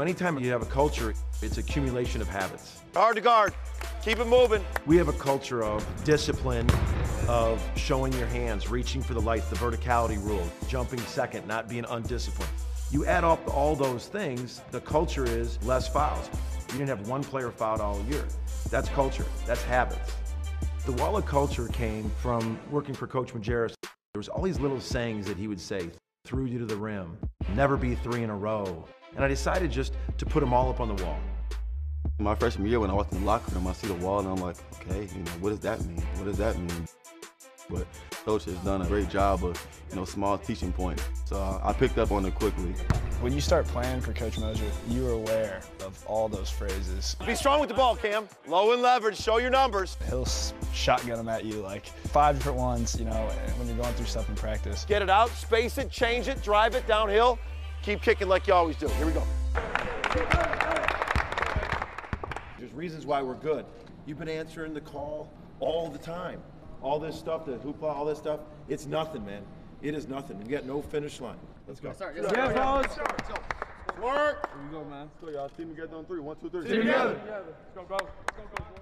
Anytime you have a culture, it's accumulation of habits. Hard to guard. Keep it moving. We have a culture of discipline, of showing your hands, reaching for the lights, the verticality rule, jumping second, not being undisciplined. You add up all those things, the culture is less fouls. You didn't have one player fouled all year. That's culture. That's habits. The Walla culture came from working for Coach Majerus. There was all these little sayings that he would say, through you to the rim, never be three in a row. And I decided just to put them all up on the wall. My freshman year when I walked in the locker room, I see the wall and I'm like, okay, you know, what does that mean? What does that mean? But coach has done a great job of, you know, small teaching points. So I picked up on it quickly. When you start playing for Coach Moser, you are aware of all those phrases. Be strong with the ball, Cam. Low and leverage. Show your numbers. He'll shotgun them at you like five different ones, you know, when you're going through stuff in practice. Get it out, space it, change it, drive it downhill. Keep kicking like you always do. Here we go. There's reasons why we're good. You've been answering the call all the time. All this stuff, the hoopla, all this stuff, it's nothing, man. It is nothing. You got no finish line. Let's go. Yeah, fellas. Work. Here we go, man. So y'all team together on three. One, two, three. Team together. Let's go, bro. Let's go, go, boy.